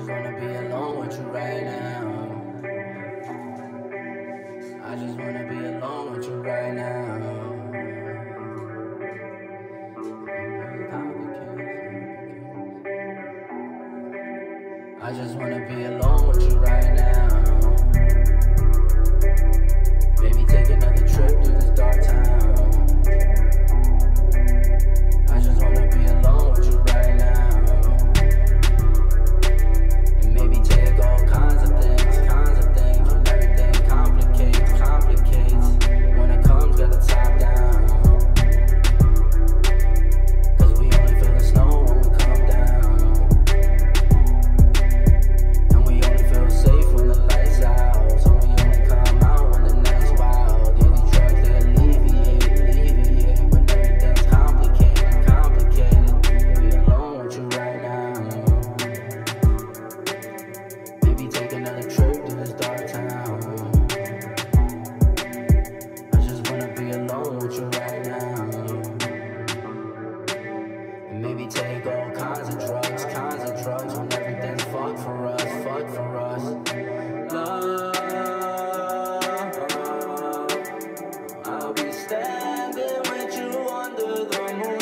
just wanna be alone with you right now. I just wanna be alone with you right now. I just wanna be alone with you right now. the moon.